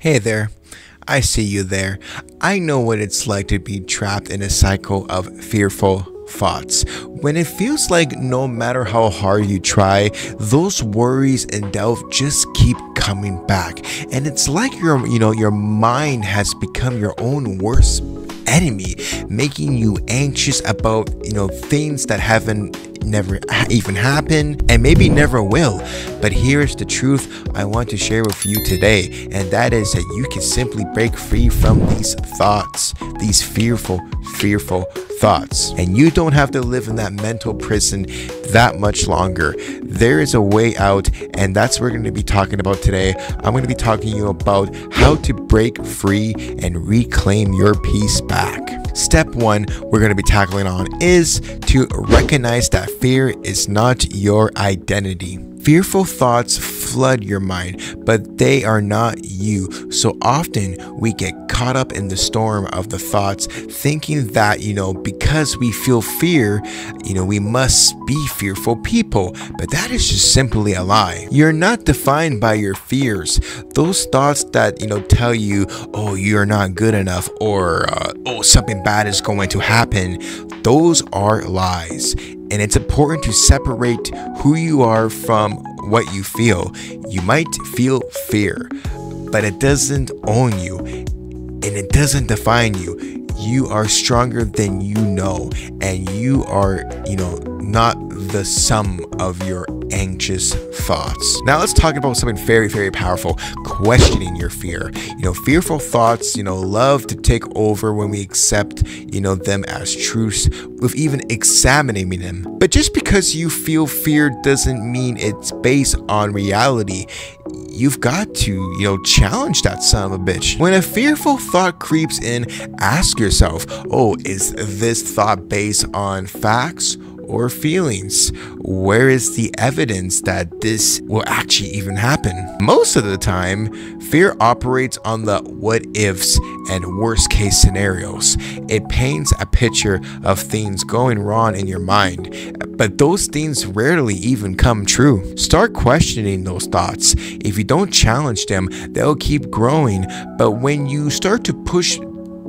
Hey there. I see you there. I know what it's like to be trapped in a cycle of fearful thoughts. When it feels like no matter how hard you try, those worries and doubt just keep coming back. And it's like your you know your mind has become your own worst enemy, making you anxious about, you know, things that haven't never even happened and maybe never will. But here's the truth I want to share with you today, and that is that you can simply break free from these thoughts, these fearful, fearful thoughts. And you don't have to live in that mental prison that much longer. There is a way out, and that's what we're going to be talking about today. I'm going to be talking to you about how to break free and reclaim your peace back. Step one we're going to be tackling on is to recognize that fear is not your identity. Fearful thoughts flood your mind, but they are not you. So often we get caught up in the storm of the thoughts, thinking that, you know, because we feel fear, you know, we must be fearful people. But that is just simply a lie. You're not defined by your fears. Those thoughts that, you know, tell you, oh, you're not good enough or, uh, oh, something bad is going to happen, those are lies. And it's important to separate who you are from what you feel. You might feel fear, but it doesn't own you and it doesn't define you. You are stronger than you know, and you are, you know, not the sum of your anxious thoughts. Now let's talk about something very, very powerful, questioning your fear. You know, fearful thoughts, you know, love to take over when we accept, you know, them as truths with even examining them. But just because you feel fear doesn't mean it's based on reality you've got to, you know, challenge that son of a bitch. When a fearful thought creeps in, ask yourself, oh, is this thought based on facts or feelings? Where is the evidence that this will actually even happen? Most of the time, fear operates on the what ifs and worst case scenarios. It paints a picture of things going wrong in your mind, but those things rarely even come true. Start questioning those thoughts. If you don't challenge them, they'll keep growing, but when you start to push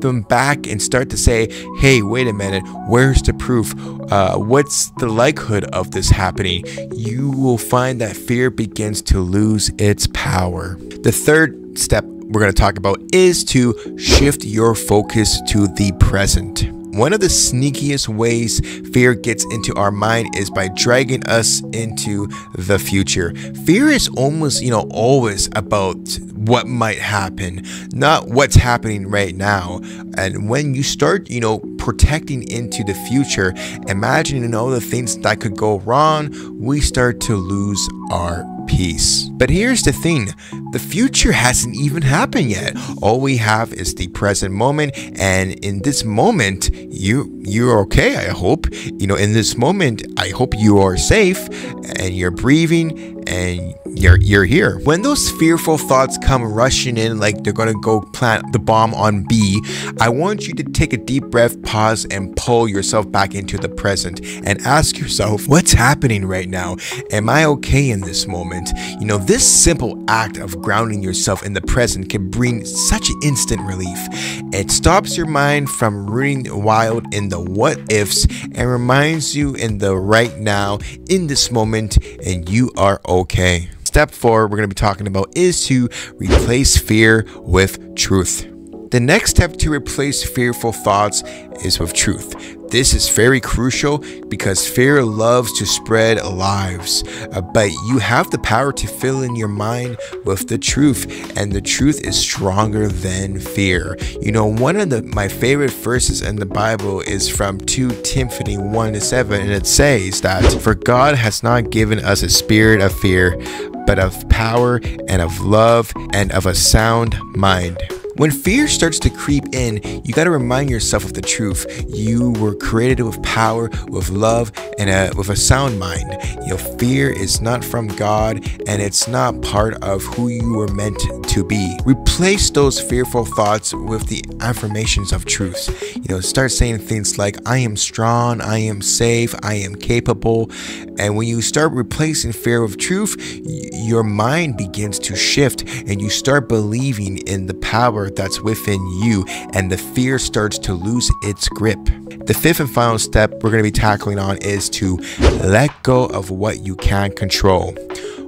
them back and start to say, hey, wait a minute, where's the proof? Uh, what's the likelihood of this happening? You will find that fear begins to lose its power. The third step we're going to talk about is to shift your focus to the present. One of the sneakiest ways fear gets into our mind is by dragging us into the future. Fear is almost, you know, always about what might happen, not what's happening right now. And when you start, you know, protecting into the future, imagining all the things that could go wrong, we start to lose our peace. But here's the thing the future hasn't even happened yet. All we have is the present moment, and in this moment, you you're okay, I hope. You know, in this moment, I hope you are safe and you're breathing and you're you're here. When those fearful thoughts come rushing in like they're gonna go plant the bomb on B, I want you to take a deep breath, pause, and pull yourself back into the present and ask yourself, what's happening right now? Am I okay in this moment? You know, this simple act of grounding yourself in the present can bring such instant relief. It stops your mind from running wild in the what ifs and reminds you in the right now, in this moment, and you are okay. Step four, we're going to be talking about is to replace fear with truth. The next step to replace fearful thoughts is with truth. This is very crucial because fear loves to spread lives, uh, but you have the power to fill in your mind with the truth, and the truth is stronger than fear. You know, one of the, my favorite verses in the Bible is from 2 Timothy 1 to 7, and it says that, For God has not given us a spirit of fear, but of power and of love and of a sound mind. When fear starts to creep in, you got to remind yourself of the truth. You were created with power, with love, and a, with a sound mind. You know, fear is not from God and it's not part of who you were meant to be. Replace those fearful thoughts with the affirmations of truth. You know, start saying things like, I am strong, I am safe, I am capable. And when you start replacing fear with truth, your mind begins to shift and you start believing in the power that's within you, and the fear starts to lose its grip. The fifth and final step we're going to be tackling on is to let go of what you can't control.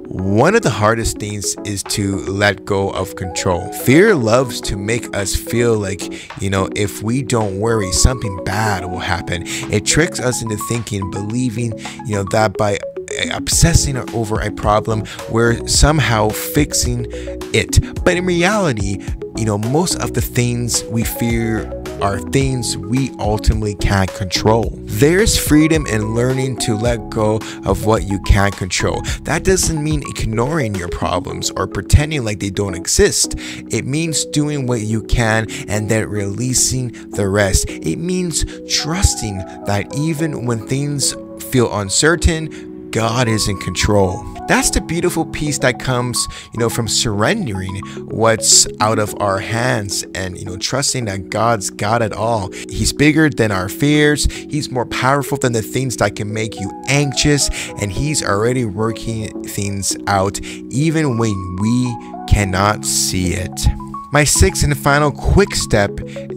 One of the hardest things is to let go of control. Fear loves to make us feel like, you know, if we don't worry, something bad will happen. It tricks us into thinking, believing, you know, that by uh, obsessing over a problem, we're somehow fixing it. But in reality, you know, most of the things we fear are things we ultimately can't control. There's freedom in learning to let go of what you can't control. That doesn't mean ignoring your problems or pretending like they don't exist. It means doing what you can and then releasing the rest. It means trusting that even when things feel uncertain, God is in control. That's the beautiful peace that comes, you know, from surrendering what's out of our hands and, you know, trusting that God's got it all. He's bigger than our fears. He's more powerful than the things that can make you anxious. And He's already working things out even when we cannot see it. My sixth and final quick step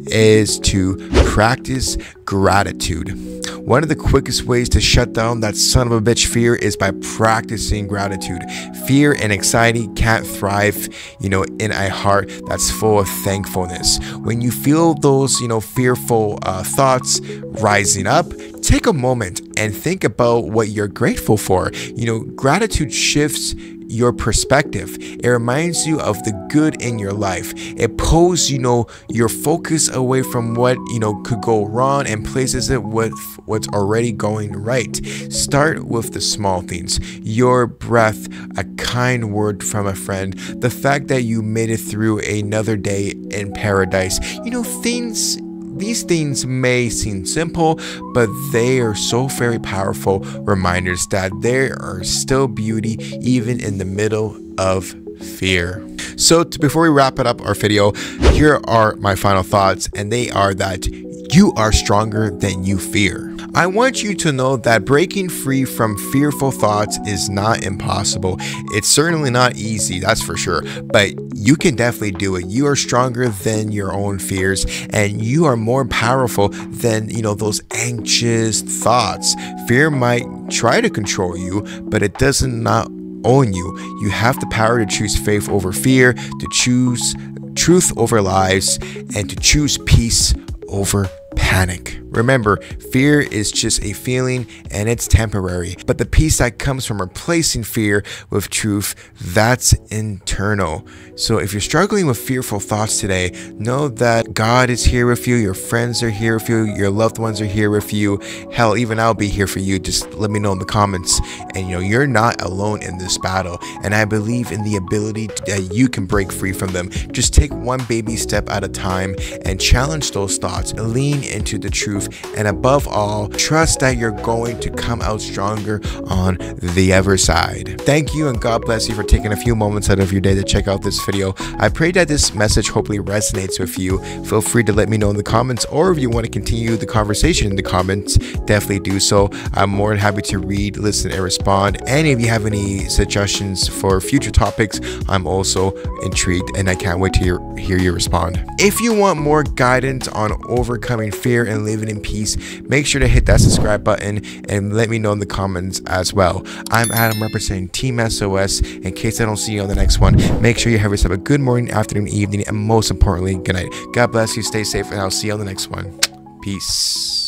is to practice gratitude. One of the quickest ways to shut down that son of a bitch fear is by practicing gratitude. Fear and anxiety can't thrive, you know, in a heart that's full of thankfulness. When you feel those, you know, fearful uh, thoughts rising up, take a moment and think about what you're grateful for. You know, gratitude shifts your perspective. It reminds you of the good in your life. It pulls, you know, your focus away from what, you know, could go wrong and places it with what's already going right. Start with the small things. Your breath, a kind word from a friend, the fact that you made it through another day in paradise. You know, things these things may seem simple, but they are so very powerful reminders that there are still beauty even in the middle of fear. So, to, before we wrap it up our video, here are my final thoughts, and they are that you are stronger than you fear. I want you to know that breaking free from fearful thoughts is not impossible. It's certainly not easy, that's for sure, but you can definitely do it. You are stronger than your own fears and you are more powerful than, you know, those anxious thoughts. Fear might try to control you, but it doesn't not own you. You have the power to choose faith over fear, to choose truth over lies, and to choose peace over panic. Remember, fear is just a feeling and it's temporary, but the peace that comes from replacing fear with truth, that's internal. So if you're struggling with fearful thoughts today, know that God is here with you, your friends are here with you, your loved ones are here with you. Hell, even I'll be here for you. Just let me know in the comments. And you know, you're not alone in this battle. And I believe in the ability that you can break free from them. Just take one baby step at a time and challenge those thoughts. Lean into the truth truth, and above all, trust that you're going to come out stronger on the other side. Thank you, and God bless you for taking a few moments out of your day to check out this video. I pray that this message hopefully resonates with you. Feel free to let me know in the comments, or if you want to continue the conversation in the comments, definitely do so. I'm more than happy to read, listen, and respond. And if you have any suggestions for future topics, I'm also intrigued and I can't wait to hear, hear you respond. If you want more guidance on overcoming fear and living living in peace, make sure to hit that subscribe button and let me know in the comments as well. I'm Adam representing Team SOS. In case I don't see you on the next one, make sure you have yourself a good morning, afternoon, evening, and most importantly, good night. God bless you, stay safe, and I'll see you on the next one. Peace.